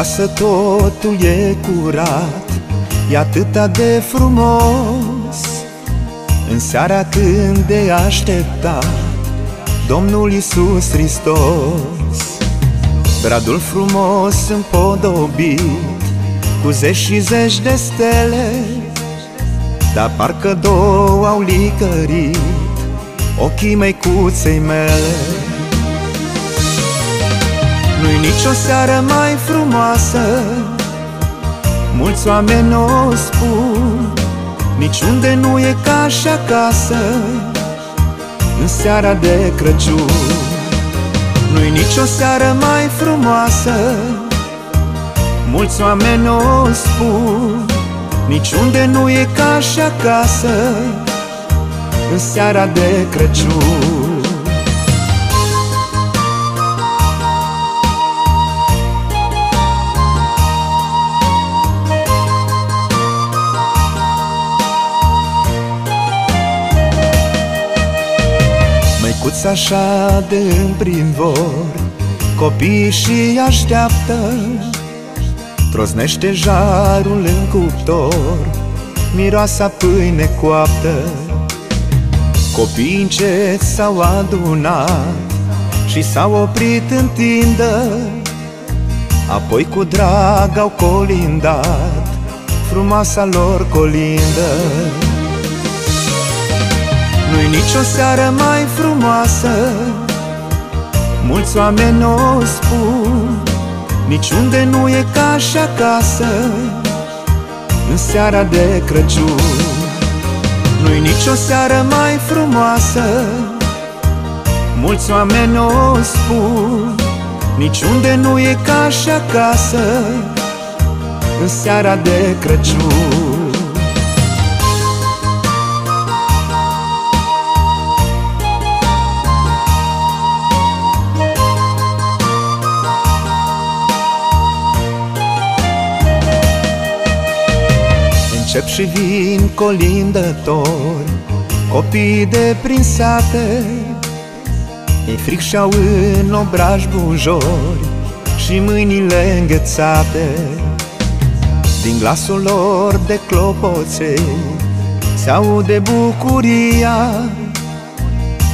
casă totul e curat E atâta de frumos. În seara când de așteptat Domnul Iisus Hristos. Bradul frumos împodobit Cu zeci și zeci de stele Dar parcă două au licărit Ochii măicuței mele Nu-i nicio seară mai frumoasă. Mulți oameni o spun Niciunde nu e ca și acasă. În seara de Crăciun Nu-i nicio seară mai frumoasă. Mulți oameni o spun Niciunde nu e ca și acasă. În seara de Crăciun Măicuț așa de în primvor Copiii și așteaptă. Troznește jarul în cuptor Miroasa pâine coaptă. Copiii încet s-au adunat Și s-au oprit în tindă. Apoi cu drag au colindat Frumoasa lor colindă Nu-i nicio seară mai frumoasă. Mulți oameni o spun Niciunde nu e ca și acasă. În seara de Crăciun Nu-i nicio seară mai frumoasă. Mulți oameni o spun Niciunde nu e ca și acasă. În seara de Crăciun Încep și vin colindători Copii de prin sate. Ei fric și-au în obraj bujori Și mâinile înghețate. Din glasul lor de clopoței Se aude bucuria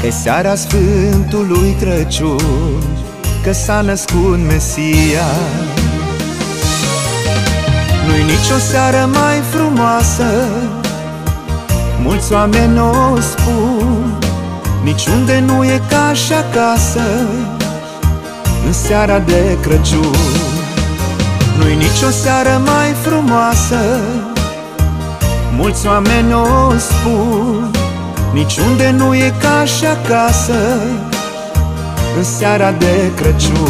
Că seara Sfântului Crăciun Că s-a născut Mesia nu-i nicio seară mai frumoasă. Mulți oameni o spun Niciunde nu e ca și acasă. În seara de Crăciun Nu-i nicio seară mai frumoasă. Mulți oameni o spun Niciunde nu e ca și acasă. În seara de Crăciun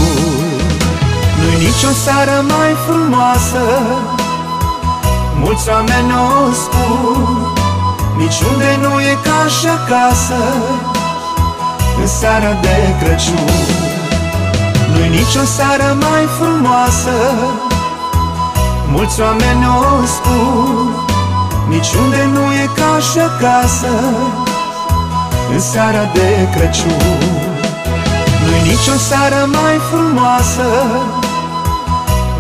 Nu-i nicio seară mai frumoasă Mulți oameni o spun Niciunde nu e ca și acasă. În seara de Crăciun Nu-i nicio seară mai frumoasă. Mulți oameni o spun Niciunde nu e ca și acasă. În seara de Crăciun Nu-i nicio seară mai frumoasă.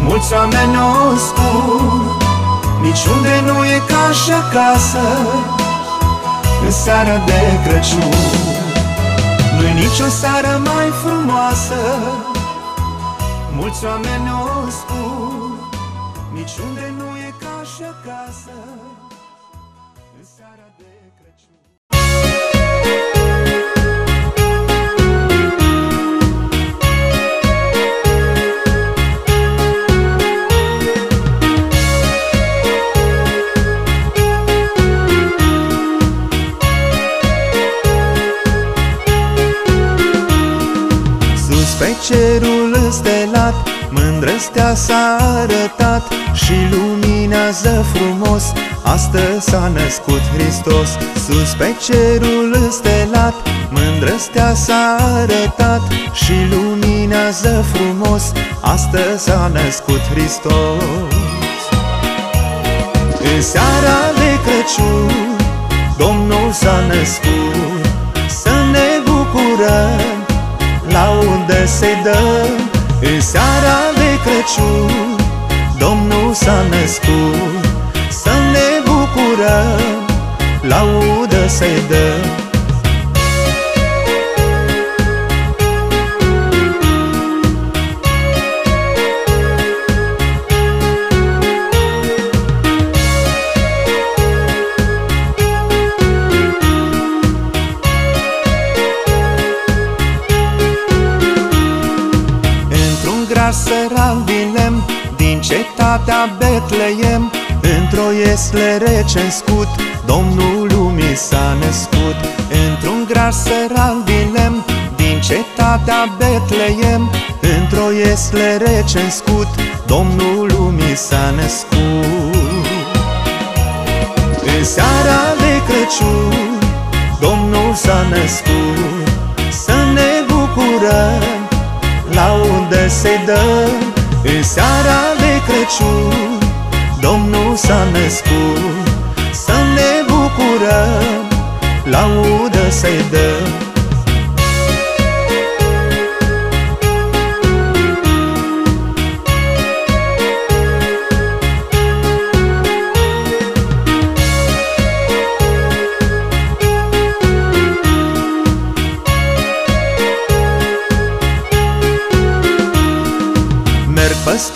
Mulți oameni o spun Niciunde nu e ca și acasă În seara de Crăciun. Nu-i nicio seară mai frumoasă. Mulți oameni o spun Niciunde cerul înstelat Mândră stea s-a arătat Și luminează frumos. Astăzi s-a născut Hristos Sus pe cerul înstelat Mândră stea s-a arătat Și luminează frumos. Astăzi s-a născut Hristos. În seara de Crăciun Domnul s-a născut. Să ne bucurăm Laudă să-i dăm În seara de Crăciun Domnul s-a născut. Să ne bucurăm Laudă să-i dăm cetatea Betleem Într-o iesle rece în scut Domnul lumii s-a născut. Într-un graș săran din lemn Din cetatea Betleem Într-o iesle rece în scut Domnul lumii s-a născut. În seara de Crăciun Domnul s-a născut. Să ne bucurăm laudă se dă. În seara de Crăciun Domnul s-a născut Să ne bucurăm Laudă se dă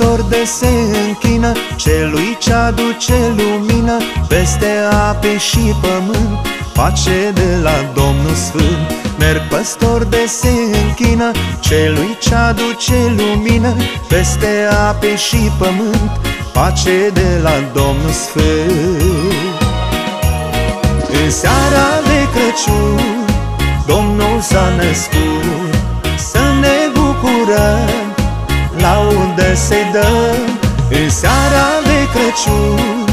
Păstor de se închină Celui ce aduce lumină Peste ape și pământ Pace de la Domnul Sfânt. Merg păstor de se închină Celui ce aduce lumină Peste ape și pământ Pace de la Domnul Sfânt. În seara de Crăciun Domnul s-a născut Să ne bucurăm laudă se dă. În seara de Crăciun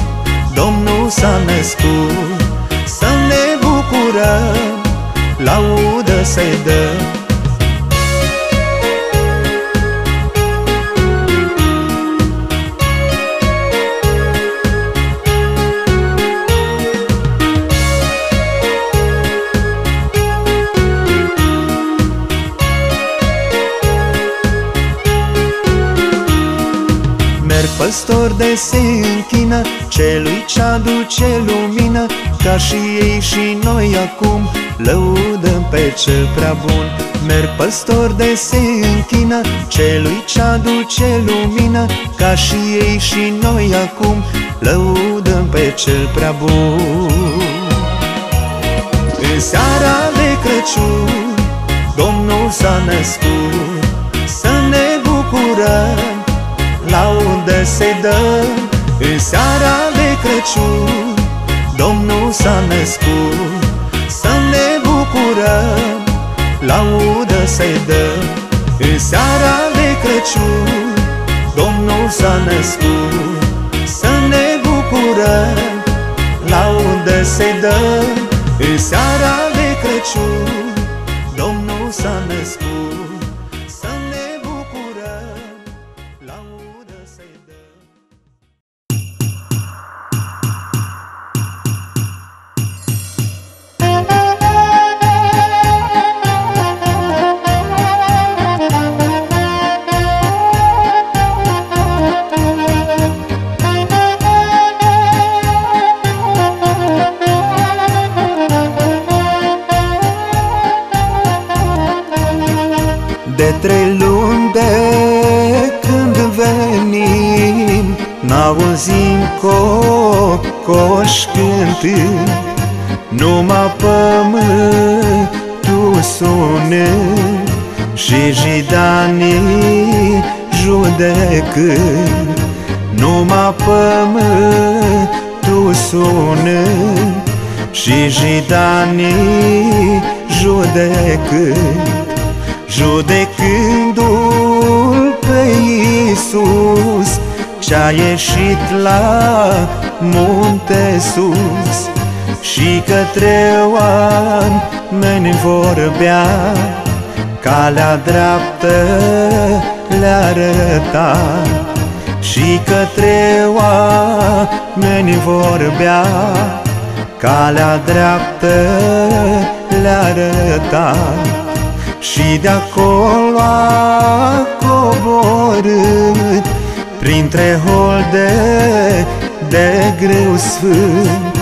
Domnul s-a născut. Să ne bucurăm Laudă se dă Păstor de se închină Celui ce aduce lumină Ca și ei și noi acum Lăudăm pe cel prea bun. Merg păstor de se închină Celui ce aduce lumină Ca și ei și noi acum Lăudăm pe cel prea bun. În seara de Crăciun Domnul s-a născut laudă se dă În seara de Crăciun Domnul s-a născut. Să ne bucurăm Laudă se dă În seara de Crăciun Domnul s-a născut. Să ne bucurăm Laudă se dă În seara de Crăciun Domnul s-a născut cocoș cântând Numai pământul sună Și jidanii judecând Numai pământul sună Și jidanii judecând Judecându-l pe Iisus și-a ieșit la munte sus Și către oameni vorbea Calea dreaptă le arăta Și către oameni vorbea Calea dreaptă le arăta Și de acolo a Printre holde de greu sfânt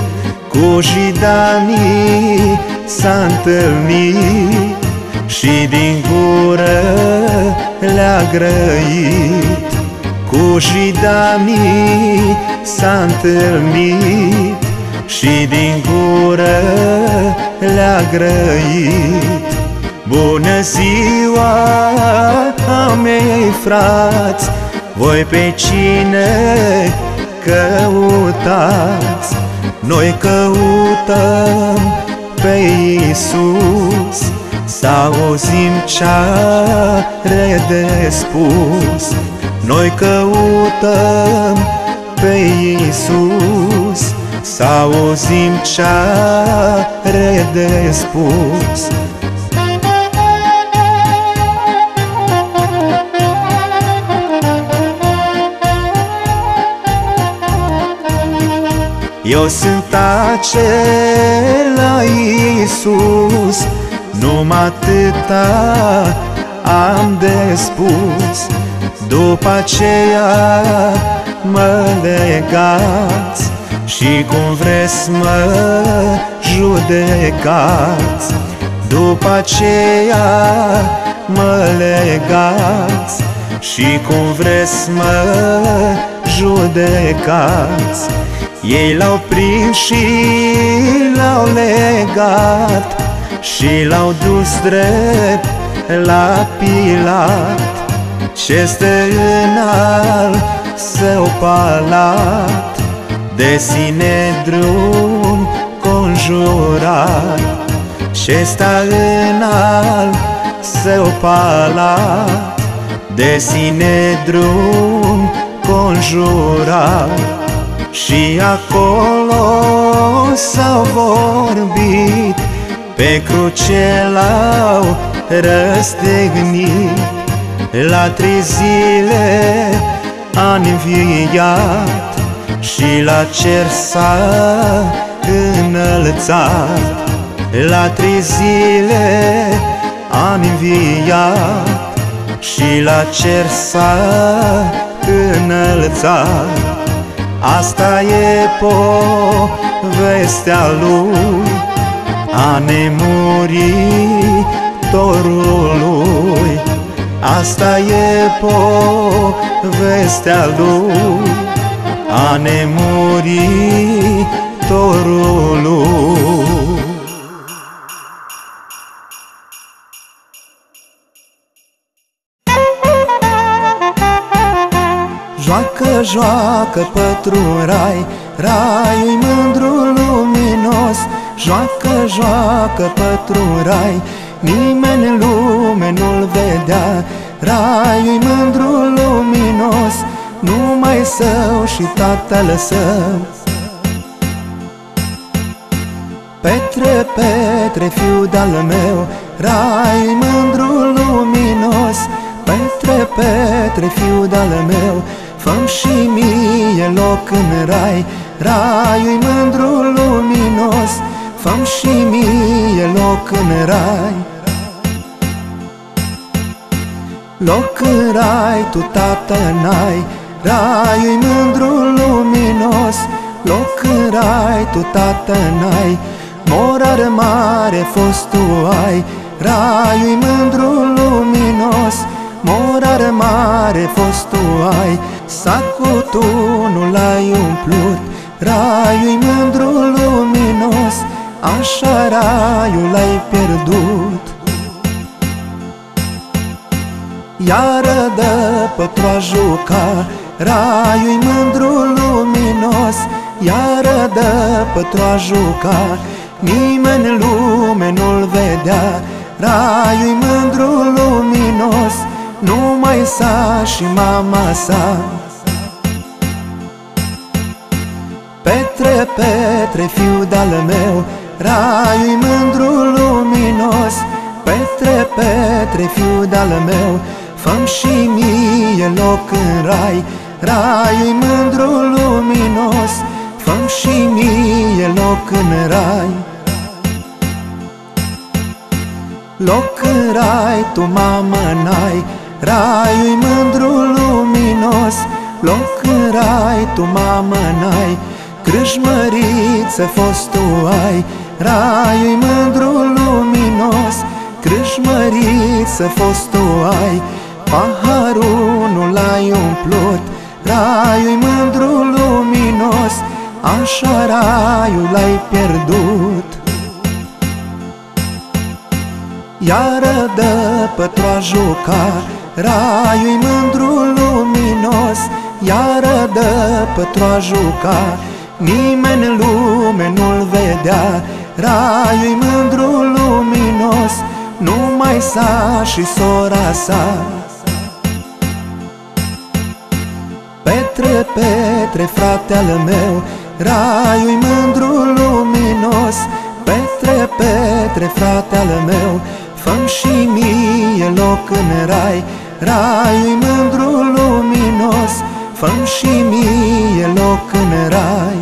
Cu jidanii s-a întâlnit Și din gură le-a grăit. Cu jidanii s-a întâlnit Și din gură le-a grăit. Bună ziua, a mei frați voi pe cine căutați? Noi căutăm pe Iisus. Să auzim ce-are de spus? Noi căutăm pe Iisus. Să auzim ce-are de spus Eu sunt acela Iisus Numai atâta am de spus. După aceea mă legați Și cum vreți mă judecați. După aceea mă legați Și cum vreți mă judecați ei l-au prins și l-au legat Și l-au dus drept la Pilat. Ce stă în al său palat? De sine drum conjurat. Ce stă în al său palat? De sine drum conjurat și acolo s-au vorbit Pe cruce l-au răstignit La trei zile a înviat Și la cer s-a înălțat. La trei zile a înviat Și la cer s-a înălțat Asta e povestea lui A nemuritorului. Asta e povestea lui A nemuritorului Joacă, joacă pătrun rai. Raiul mândru luminos Joacă, joacă pătrun rai. Nimeni în lume nu-l vedea. Raiul mândru luminos Numai său și tatăl său. Petre, Petre, fiu de-al meu Rai mândru luminos. Petre, Petre, fiu de-al meu Făm și mie loc în rai Raiul-i mândru luminos. Făm și mie loc în rai. Loc în rai tu tată n-ai Raiul-i mândru luminos. Loc în rai tu tată n-ai Morar mare fost tu ai. Raiul-i mândru luminos Morar mare fost tu ai Sacul tu nu l-ai umplut Raiul-i mândru luminos Așa raiul l-ai pierdut. Iară dă pentru a juca Raiul-i mândru luminos Iară dă pentru a juca Nimeni în lume nu-l vedea Raiul-i mândru luminos numai sa și mama sa. Petre, Petre, fiu de-al meu Raiul mândru luminos. Petre, Petre, fiu de-al meu Făm și mie loc în rai. Raiul mândru luminos Făm și mie loc în rai. Loc în rai tu mamă n-ai Raiul-i mândru luminos Loc în rai tu mamă n-ai. Crâșmăriță fost tu ai. Raiul mândru luminos Crâșmăriță fost tu ai. Paharul nu l-ai umplut Raiul mândru luminos Așa raiul l-ai pierdut. Iară dă pătroa juca Raiul mândru luminos Iară dă pătroa juca Nimeni în lume nu-l vedea. Raiul mândru luminos Numai sa și sora sa. Petre, Petre, frate al meu Raiul mândru luminos. Petre, Petre, frate al meu Făm și mie loc în rai Raiul mândru luminos Făm și mie loc în rai.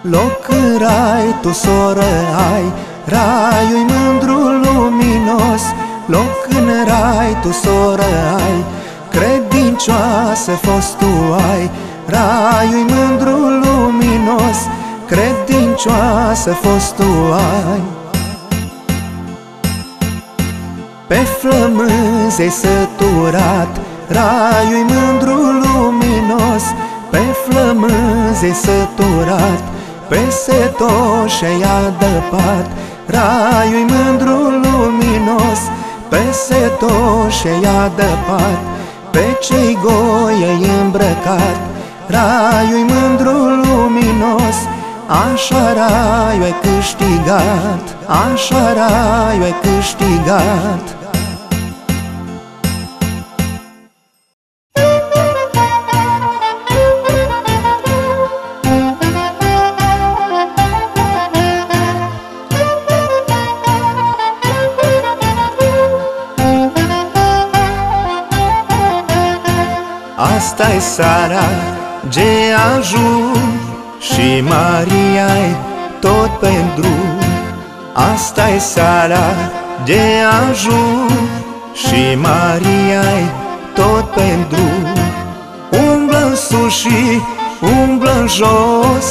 Loc în rai, tu soră ai Raiul mândru luminos. Loc în rai, tu soră ai Credincioasă fost tu ai. Raiul mândru luminos Credincioasă fost tu ai Pe flămânzei săturat Raiul mândru luminos Pe flămânzei săturat Peste tot și-ai adăpat Raiul mândru luminos Peste tot și-ai adăpat Pe cei goi ai îmbrăcat Raiul mândru luminos Așa raiul ai câștigat Așa raiul ai câștigat sara de ajun Și maria e tot pentru. Asta e sara de ajun Și maria e tot pentru. Umblă sus și umblă jos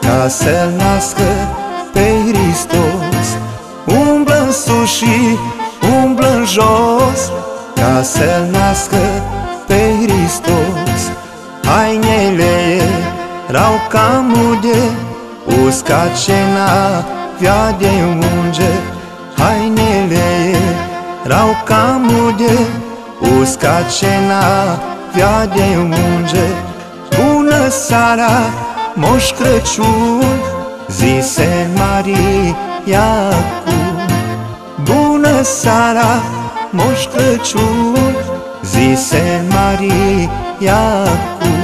Ca să nască pe Hristos. Umblă sus și umblă jos Ca să nască pe Hristos Hainele erau ca mude Uscat ce n-avea de unge. Hainele erau ca mude Uscat ce n-avea de unge. Bună seara, Moș Crăciun Zise Maria acum. Bună seara, Moș Crăciun Zise Maria acum. Nu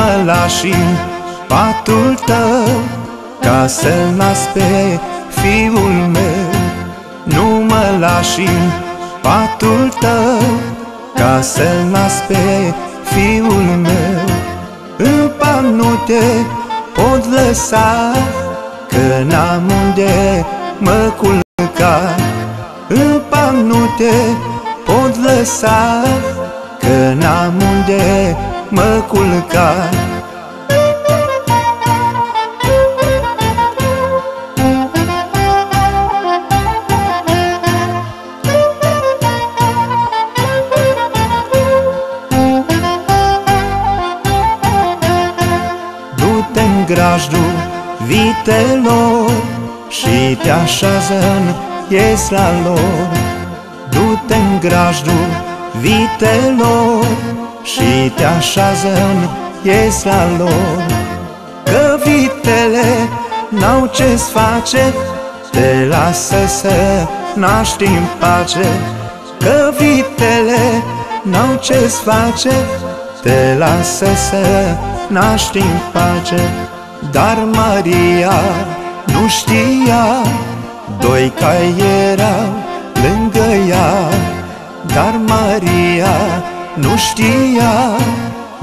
mă lași în patul tău Ca să-l nas pe fiul meu. Nu mă lași în patul tău Ca să-l nas pe fiul meu. În pan nu te pot lăsa Că n-am unde mă culca. În pan nu te pot lăsa Că n-am unde mă culca. Du-te în grajdul vitelor Și te așează în iesla lor. Du-te în grajdul vitelor Și te așează în iesla lor Că vitele n-au ce-ți face Te lasă să naști în pace. Că vitele n-au ce-ți face Te lasă să naști în pace. Dar Maria nu știa Doi cai erau lângă ea. Dar Maria nu știa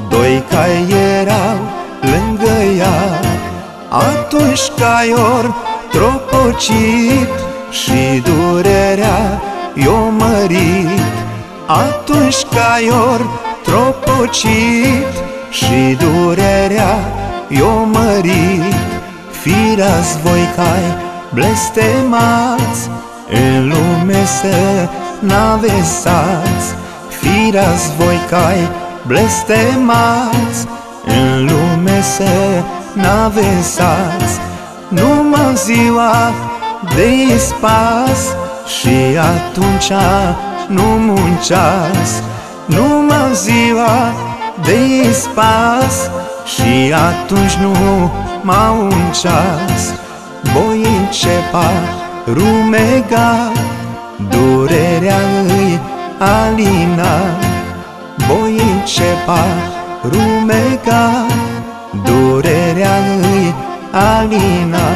Doi cai erau lângă ea. Atunci caior tropocit Și durerea i-o mărit. Atunci ca ior tropocit Și durerea i-o mărit. Firas voi cai blestemați În lume să n-avesați Firas voi cai blestemați În lume să n-avesați. Numai ziua de ispas Și atunci nu munceați. Numai ziua de ispas Și atunci nu mă unceați Voi începa rumega Durerea îi alina Voi începa rumega Durerea îi alina.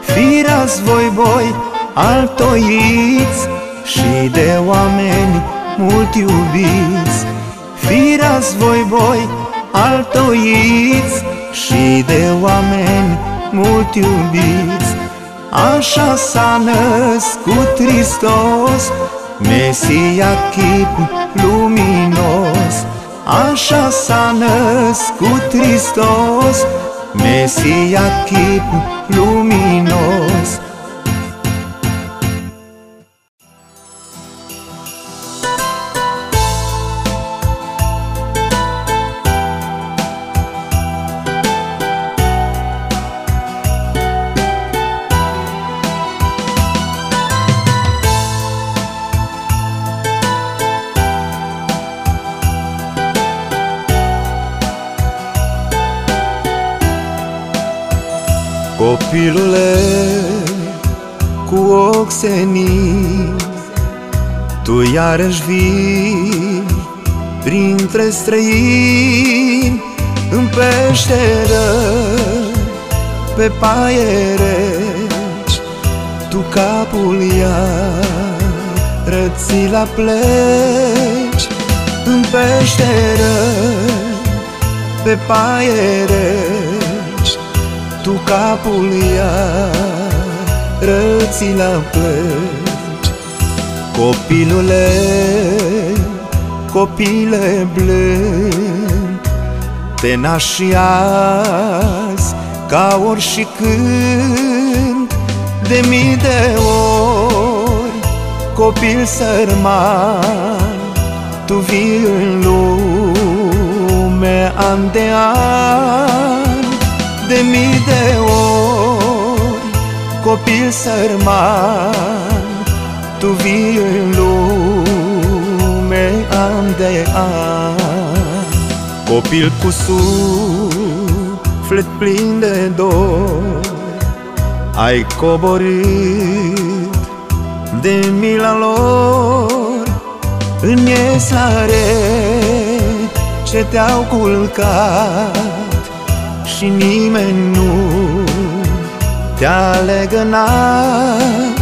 Firați voi, voi, altoiți Și de oameni mult iubiți. Firați voi, voi, altoiți Și de oameni mult iubiți. Așa s-a născut Hristos Mesia chip luminos Așa s-a născut Hristos. Mesia chip luminos Copilule cu ochi senin Tu iarăși vii printre străini În peșteră, pe paiereci Tu capul iară ți la pleci În peșteră, pe paiereci tu capul ia rății la plăci. Copilule, copile blând Te nași azi ca orși și când De mii de ori, copil sărman Tu vii în lume an de an de mii de ori Copil sărman Tu vii în lume an de an. Copil cu suflet plin de dor Ai coborât de mila lor. În iesare ce te-au culcat și nimeni nu te-a legănat.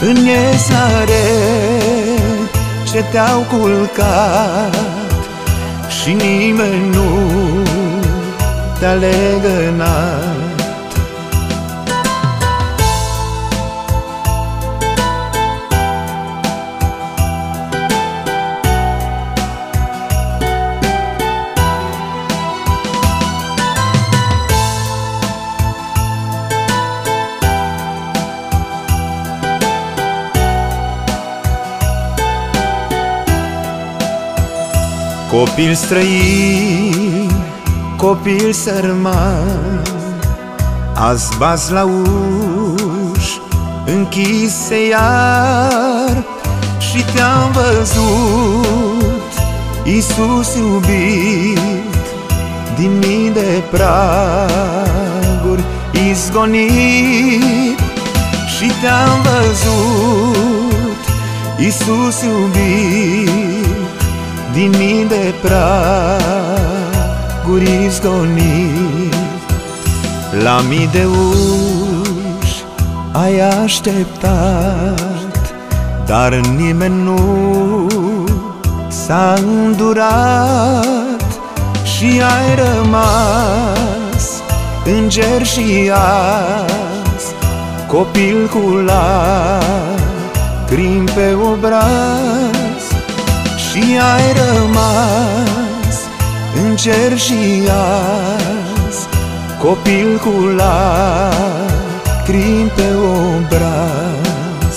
În iesare ce te-au culcat Și nimeni nu te-a legănat Copil străin, copil sărman Azi bați la uși, închise iar Și te-am văzut, Iisus iubit Din mii de praguri izgonit. Și te-am văzut, Iisus iubit din mii de praguri izgonit. La mii de uși ai așteptat Dar nimeni nu s-a îndurat Și ai rămas înger și azi Copil cu lacrimi pe obraz Și ai rămas în cer și azi Copil cu lacrimi pe obraz.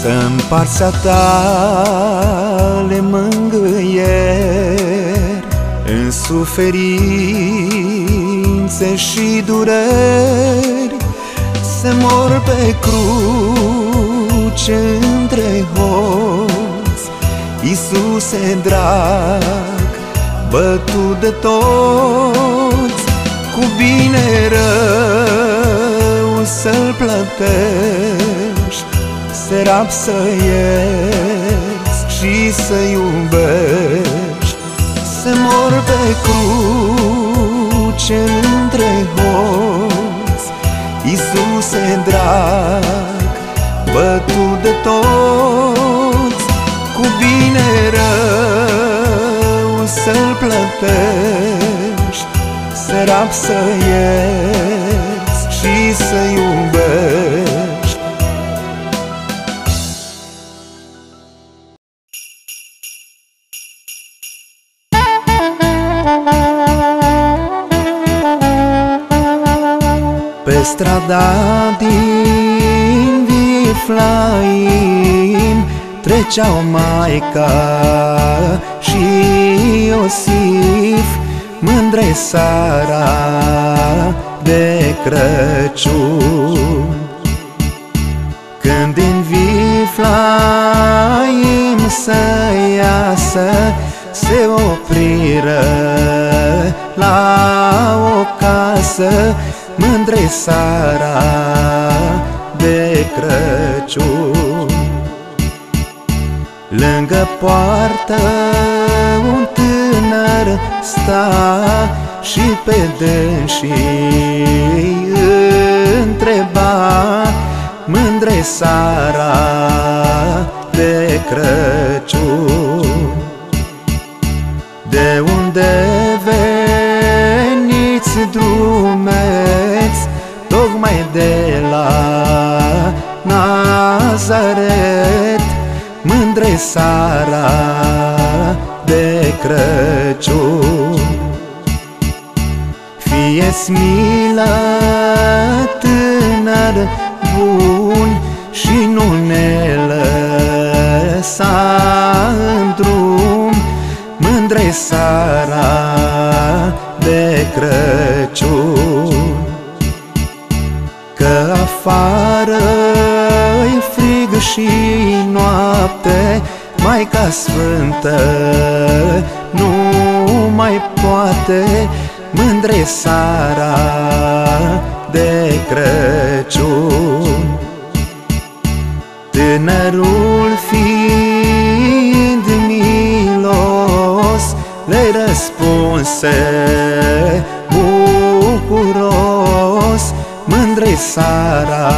Să împarți a tale mângâieri În suferințe și dureri. Se mor pe cruce între hoți Iisuse drag, bătut de toți Cu bine rău să-l plătești Serap să ierți și să iubești Se mor pe cruce între hoți. Iisuse drag, bătut de toți Cu bine rău să-l plătești Serap să ierți și să iubești. Pe strada din Viflaim Treceau Maica și Iosif Mândre Sara de Crăciun. Când din Viflaim să iasă Se opriră la o casă Mândre Sara de Crăciun Lângă poartă un tânăr sta Și pe dânsii întreba Mândre Sara de Crăciun Sara de Crăciun. Fie-ți milă tânăr bun Și nu ne lăsa în drum. Mândre Sara de Crăciun. Că afară e frig și noapte Maica Sfântă nu mai poate Mândre Sara de Crăciun. Tânărul fiind milos Le răspunse bucuros Mândre Sara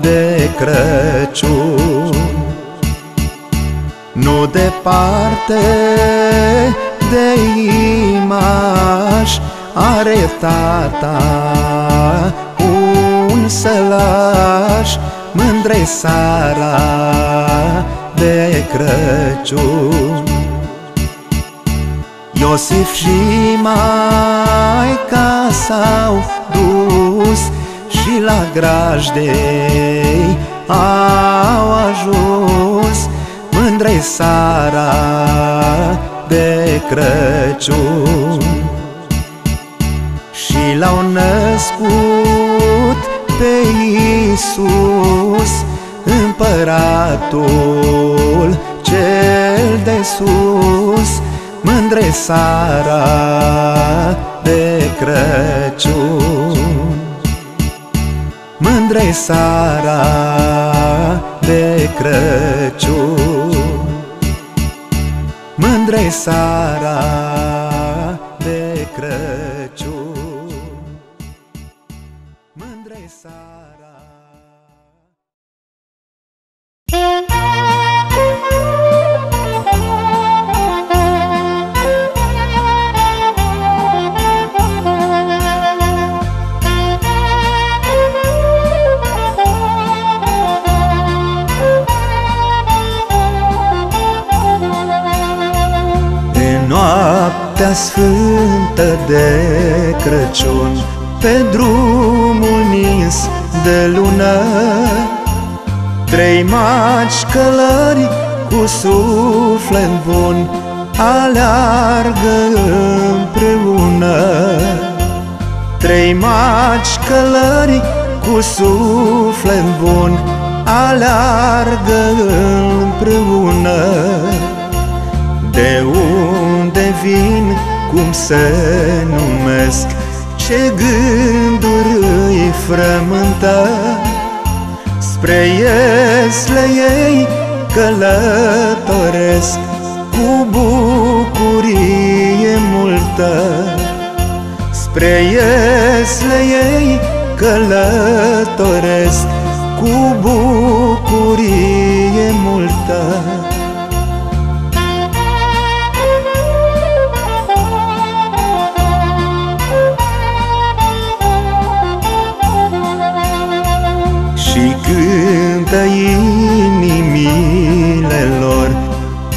de Crăciun departe de imaș Are tata un sălaș Mândre Sara de Crăciun. Iosif și Maica s-au dus Și la grajdei au ajuns Mândre Sara de Crăciun. Și l-au născut pe Iisus Împăratul cel de sus Mândre Sara de Crăciun. Mândre Sara de Crăciun Mândre Pe drumul nins de lună. Trei maci călări cu suflet bun Aleargă împreună. Trei maci călări cu suflet bun Aleargă împreună. De unde vin, cum se numesc Ce gânduri îi frământă. Spre iesle ei călătoresc Cu bucurie multă. Spre iesle ei călătoresc Cu bucurie multă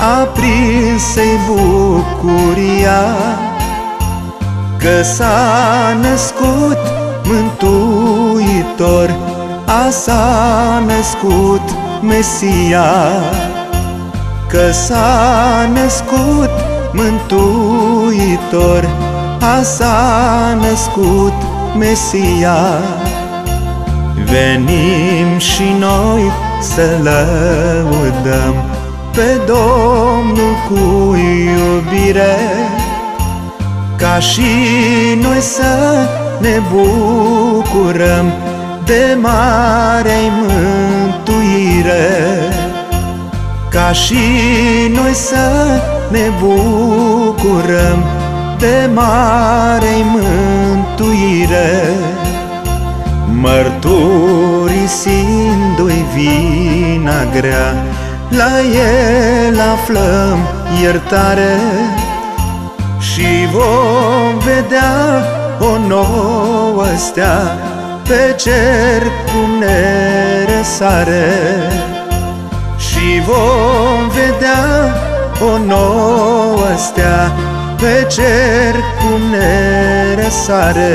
Aprinsei bucuria Că s-a născut Mântuitor A s-a născut Mesia Că s-a născut Mântuitor A s-a născut Mesia. Venim și noi să lăudăm Pe Domnul cu iubire Ca și noi să ne bucurăm De mare mântuire Ca și noi să ne bucurăm De mare mântuire. Mărturisindu-i vina grea La el aflăm iertare Și vom vedea o nouă stea Pe cer cum ne răsare. Și vom vedea o nouă stea Pe cer cum ne răsare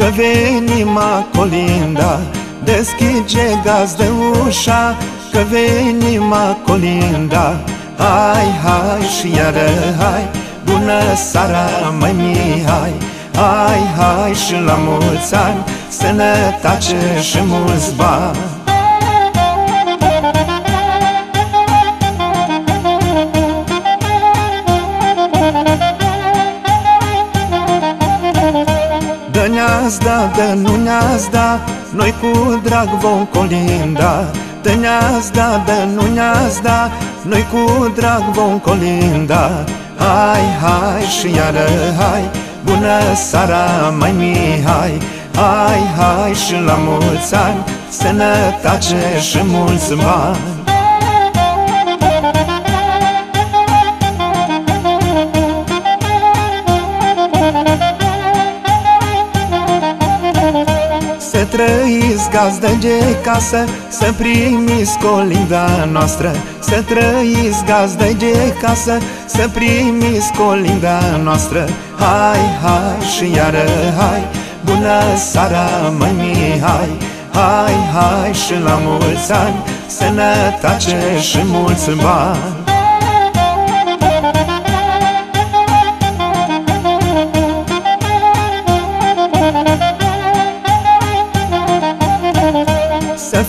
că venim colinda Deschide gazdă ușa, că venim colinda. Hai, hai și iară hai, bună seara mai Mihai. Hai, hai și la mulți ani, sănătate și mulți bani Dă neazda, dă nu neazda Noi cu drag vom colinda. Dă neazda, dă nu neazda Noi cu drag vom colinda. Hai, hai și iară hai. Bună seara mai Mihai. Hai, hai și la mulți ani. Sănătate și mulți bani trăiți gazdă de casă Să primiți colinda noastră. Să trăiți gazdă de casă Să primiți colinda noastră. Hai, hai și iară hai Bună seara mai Mihai Hai, hai și la mulți ani Sănătate și mulți bani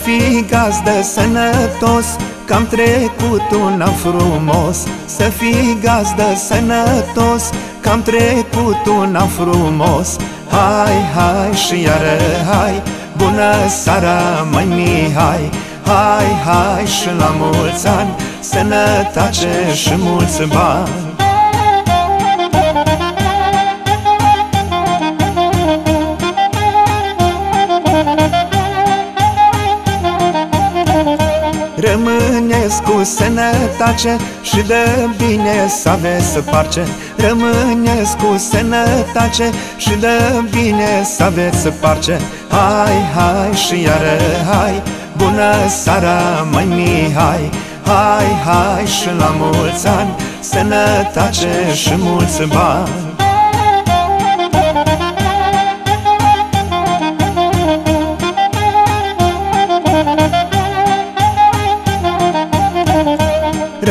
Să fii gazdă sănătos Că am trecut un an frumos. Să fii gazdă sănătos Că am trecut un an frumos. Hai, hai și iară hai Bună seara mai Mihai Hai, hai și la mulți ani Sănătate și mulți bani Rămâneți cu sănătate și de bine să aveți să parce. Rămâneți cu sănătate și de bine să aveți să parce. Hai, hai și iară hai, bună seara mai Mihai Hai, hai și la mulți ani, sănătate și mulți bani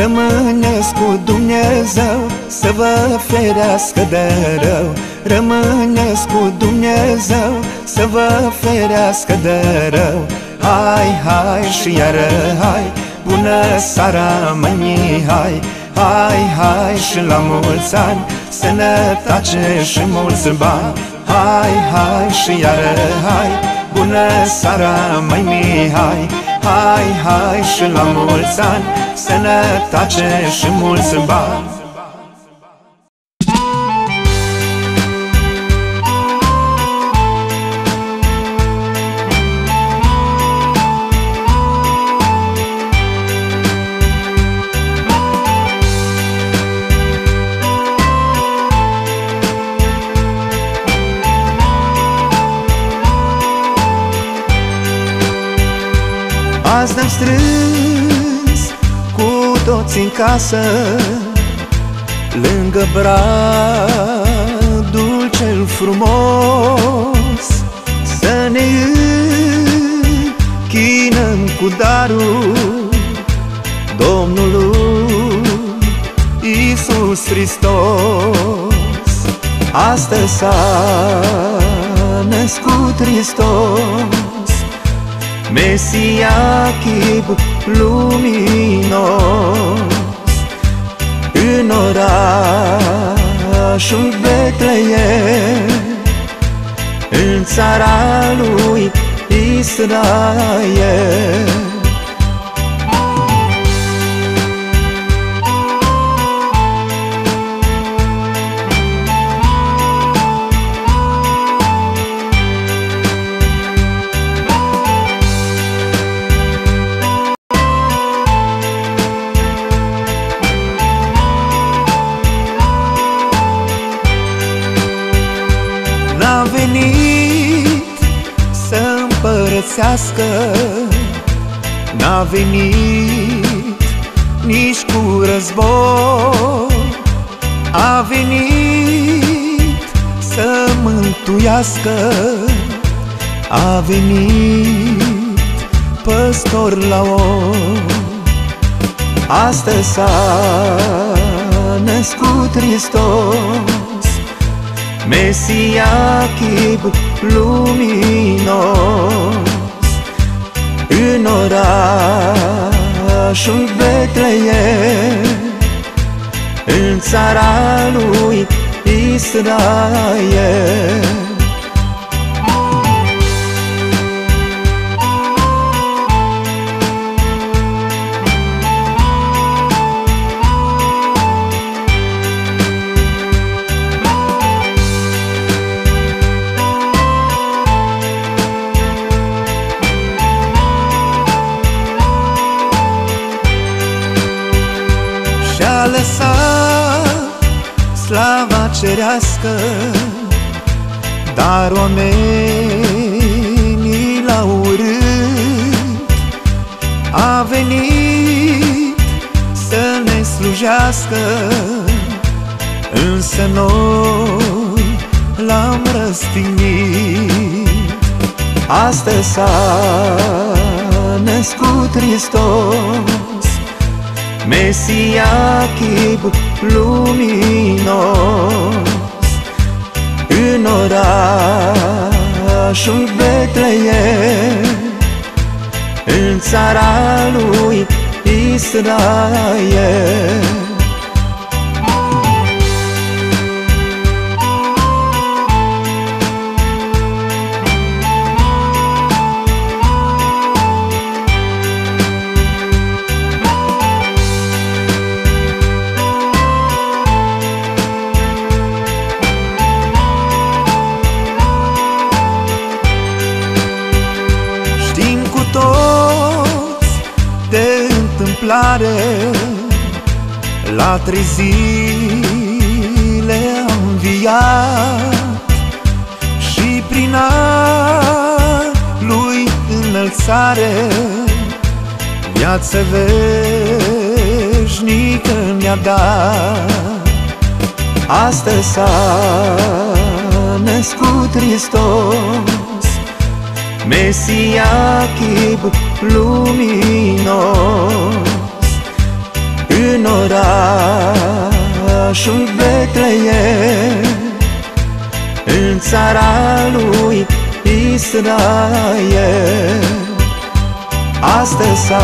Rămâneți cu Dumnezeu Să vă ferească de rău. Rămâneți cu Dumnezeu Să vă ferească de rău. Hai, hai și iară hai Bună seara, mănii, hai. Hai, hai și la mulți ani Sănătate și mulți bani. Hai, hai și iară hai Bună seara, mai Mihai Hai, hai și la mulți ani Sănătate și mulți bani ne-am strâns cu toți în casă Lângă bradul cel frumos. Să ne închinăm cu darul Domnului Iisus Hristos. Astăzi s-a născut Hristos Mesia chip luminos. În orașul Betleem În țara lui Israel împărățească N-a venit nici cu război. A venit să mântuiască. A venit păstor la om. Astăzi s-a născut Hristos Mesia chip luminos În orașul Betleem În țara lui Israel slava cerească Dar oamenii l-au urât. A venit să ne slujească Însă noi l-am răstignit. Astăzi s-a născut Hristos Mesia chip luminos. În orașul Betleem În țara lui Israel întâmplare La trei zile am înviat Și prin a lui înălțare Viață veșnică mi-a dat. Astăzi s-a născut Hristos Mesia chip luminos În orașul Betleem În țara lui Israel. Astăzi s-a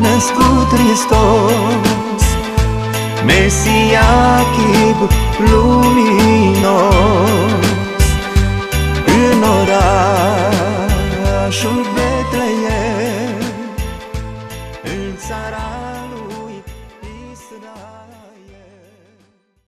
născut Hristos Mesia chip luminos